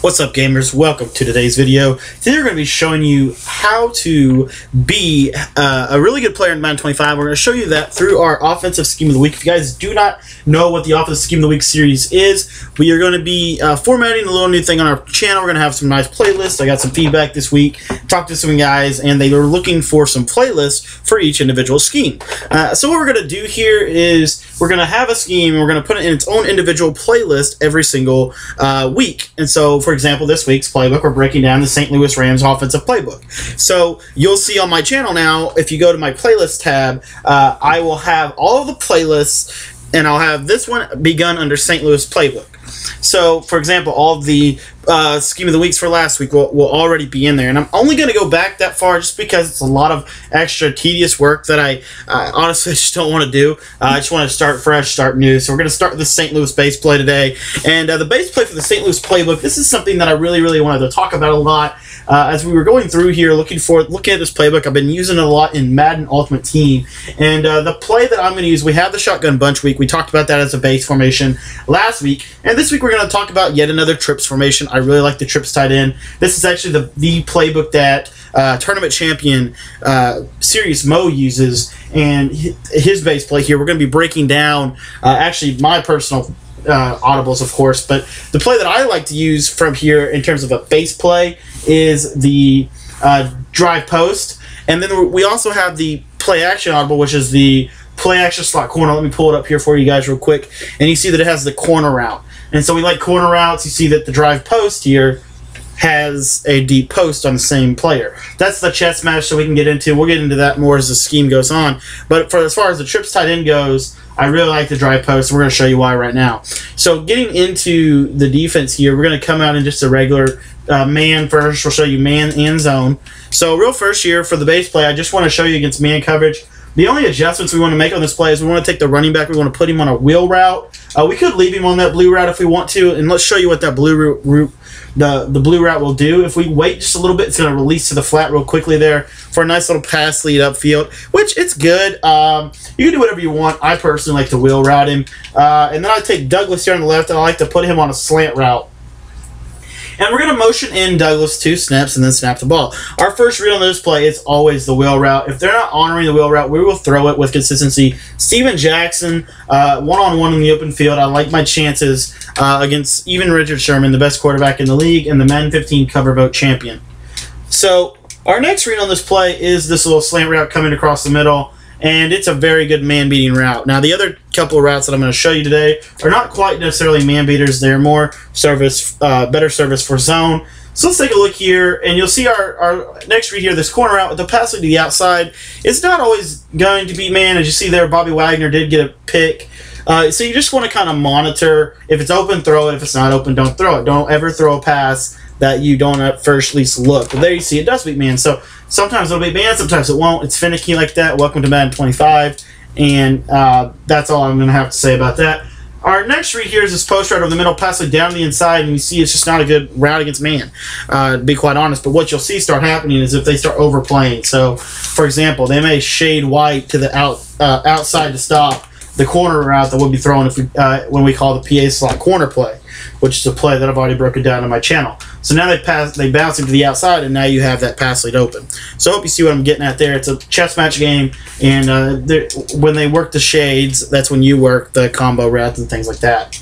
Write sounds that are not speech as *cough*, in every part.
What's up gamers? Welcome to today's video. Today we're going to be showing you how to be uh, a really good player in Madden 25. We're going to show you that through our offensive scheme of the week. If you guys do not know what the offensive scheme of the week series is, we are going to be uh, formatting a little new thing on our channel. We're going to have some nice playlists. I got some feedback this week, talked to some guys, and they were looking for some playlists for each individual scheme. Uh, so what we're going to do here is we're going to have a scheme we're going to put it in its own individual playlist every single uh, week. And so for example, this week's playbook, we're breaking down the St. Louis Rams offensive playbook. So you'll see on my channel now, if you go to my playlist tab, uh, I will have all the playlists and I'll have this one begun under St. Louis playbook. So, for example, all the uh, scheme of the weeks for last week will, will already be in there. And I'm only going to go back that far just because it's a lot of extra tedious work that I uh, honestly *laughs* just don't want to do. Uh, I just want to start fresh, start new. So we're going to start with the St. Louis base play today. And uh, the base play for the St. Louis playbook, this is something that I really, really wanted to talk about a lot. Uh, as we were going through here, looking for looking at this playbook, I've been using it a lot in Madden Ultimate Team, and uh, the play that I'm going to use, we have the shotgun bunch weak. We talked about that as a base formation last week, and this week we're going to talk about yet another trips formation. I really like the trips tight end. This is actually the the playbook that uh, tournament champion uh, Serious Mo uses, and his base play here. We're going to be breaking down uh, actually my personal uh, audibles, of course. But the play that I like to use from here in terms of a base play is the uh, drive post, and then we also have the play action audible, which is the play action slot corner. Let me pull it up here for you guys real quick, and you see that it has the corner route. And so we like corner routes. You see that the drive post here has a deep post on the same player. That's the chess match that we can get into. We'll get into that more as the scheme goes on. But for as far as the trips tight end goes, I really like the drive post. We're going to show you why right now. So getting into the defense here, we're going to come out in just a regular uh, man first. We'll show you man and zone. So real first here for the base play, I just want to show you against man coverage. The only adjustments we want to make on this play is we want to take the running back. We want to put him on a wheel route. Uh, we could leave him on that blue route if we want to, and let's show you what that blue route the, the blue route will do. If we wait just a little bit, it's going to release to the flat real quickly there for a nice little pass lead upfield, which it's good. Um, you can do whatever you want. I personally like to wheel route him. Uh, and then I take Douglas here on the left, and I like to put him on a slant route. And we're going to motion in Douglas two snaps and then snap the ball. Our first read on this play is always the wheel route. If they're not honoring the wheel route, we will throw it with consistency. Steven Jackson, one on one in the open field. I like my chances uh, against even Richard Sherman, the best quarterback in the league, and the Madden 15 cover vote champion. So our next read on this play is this little slant route coming across the middle and it's a very good man beating route. Now, the other couple of routes that I'm going to show you today are not quite necessarily man beaters, they're more service, uh, better service for zone. So let's take a look here, and you'll see our, our next read here, this corner route with the pass to the outside. It's not always going to be man. As you see there, Bobby Wagner did get a pick. Uh, so you just want to kind of monitor. If it's open, throw it. If it's not open, don't throw it. Don't ever throw a pass that you don't at first least look. But there you see it does beat man. So sometimes it'll be man, sometimes it won't. It's finicky like that. Welcome to Madden 25. And uh, that's all I'm going to have to say about that. Our next read here is this post right over the middle, passing down the inside, and you see it's just not a good route against man, uh, to be quite honest. But what you'll see start happening is if they start overplaying. So, for example, they may shade white to the out uh, outside to stop the corner route that we'll be throwing if we, uh, when we call the PA slot corner play which is a play that I've already broken down on my channel. So now they pass, they bounce into the outside, and now you have that pass lead open. So I hope you see what I'm getting at there. It's a chess match game, and uh, when they work the shades, that's when you work the combo routes and things like that.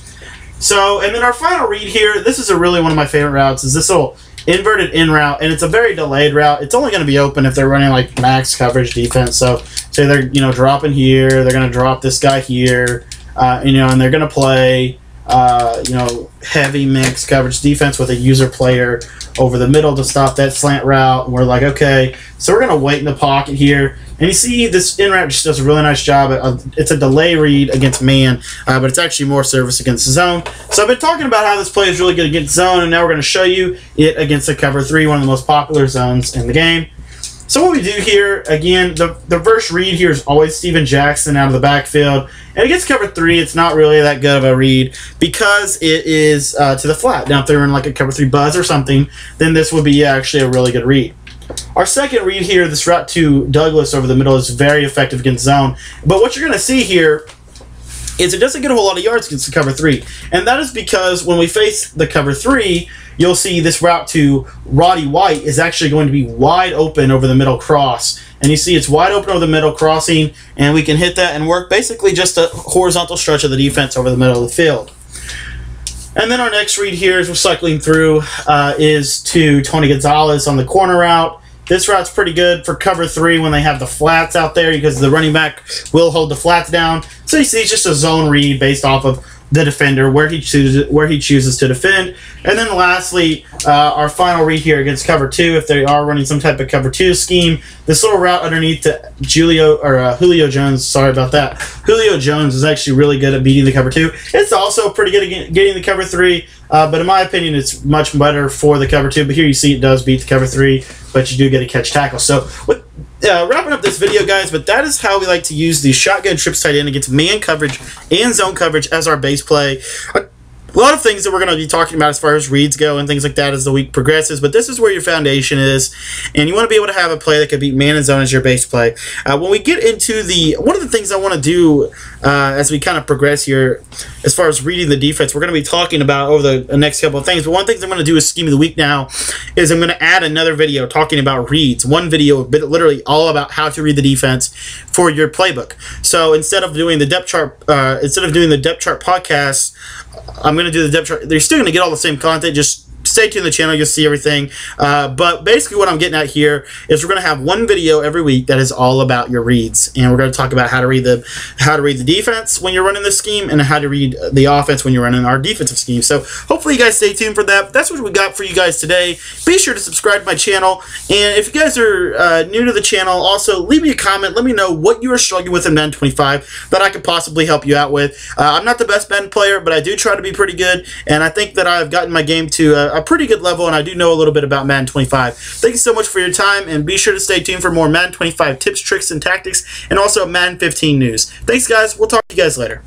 So, and then our final read here, this is a really one of my favorite routes, is this little inverted in route, and it's a very delayed route. It's only going to be open if they're running like max coverage defense. So, say they're you know dropping here, they're going to drop this guy here, uh, you know, and they're going to play uh, you know, heavy mix coverage defense with a user player over the middle to stop that slant route. And we're like, okay, so we're going to wait in the pocket here. And you see this in route just does a really nice job. it's a delay read against man, uh, but it's actually more service against zone. So I've been talking about how this play is really good against zone, and now we're going to show you it against the cover three, one of the most popular zones in the game. So what we do here, again, the, the first read here is always Steven Jackson out of the backfield. And it gets cover three. It's not really that good of a read because it is uh, to the flat. Now, if they're in like a cover three buzz or something, then this would be actually a really good read. Our second read here, this route to Douglas over the middle is very effective against zone. But what you're going to see here is it doesn't get a whole lot of yards against the cover three. And that is because when we face the cover three, you'll see this route to Roddy White is actually going to be wide open over the middle cross. And you see it's wide open over the middle crossing, and we can hit that and work basically just a horizontal stretch of the defense over the middle of the field. And then our next read here, as we're cycling through, uh, is to Tony Gonzalez on the corner route. This route's pretty good for cover three when they have the flats out there because the running back will hold the flats down. So you see it's just a zone read based off of the defender where he chooses where he chooses to defend. And then lastly, uh, our final read here against cover two, if they are running some type of cover two scheme, this little route underneath to Julio or uh, Julio Jones. Sorry about that. Julio Jones is actually really good at beating the cover two. It's also pretty good at getting the cover three, uh, but in my opinion, it's much better for the cover two. But here you see it does beat the cover three, but you do get a catch tackle. So with uh, wrapping up this video, guys, but that is how we like to use the shotgun trips tight end against man coverage and zone coverage as our base play. Uh, a lot of things that we're going to be talking about as far as reads go and things like that as the week progresses, but this is where your foundation is, and you want to be able to have a play that can beat man and zone as your base play. Uh, when we get into the, one of the things I want to do uh, as we kind of progress here, as far as reading the defense, we're going to be talking about over the, the next couple of things, but one of the things I'm going to do is scheme of the week now is I'm going to add another video talking about reads, one video literally all about how to read the defense for your playbook. So instead of doing the depth chart, uh, instead of doing the depth chart podcast, I'm going to do the depth chart. They're still going to get all the same content, just stay tuned to the channel. You'll see everything. Uh, but basically, what I'm getting at here is we're going to have one video every week that is all about your reads, and we're going to talk about how to read the how to read the defense when you're running this scheme, and how to read the offense when you're running our defensive scheme. So hopefully, you guys stay tuned for that. That's what we got for you guys today. Be sure to subscribe to my channel, and if you guys are uh, new to the channel, also leave me a comment. Let me know what you are struggling with in Madden 25 that I could possibly help you out with. Uh, I'm not the best Madden player, but I do try to be pretty good, and I think that I've gotten my game to a pretty good level, and I do know a little bit about Madden 25. Thank you so much for your time, and be sure to stay tuned for more Madden 25 tips, tricks, and tactics, and also Madden 15 news. Thanks, guys. We'll talk to you guys later.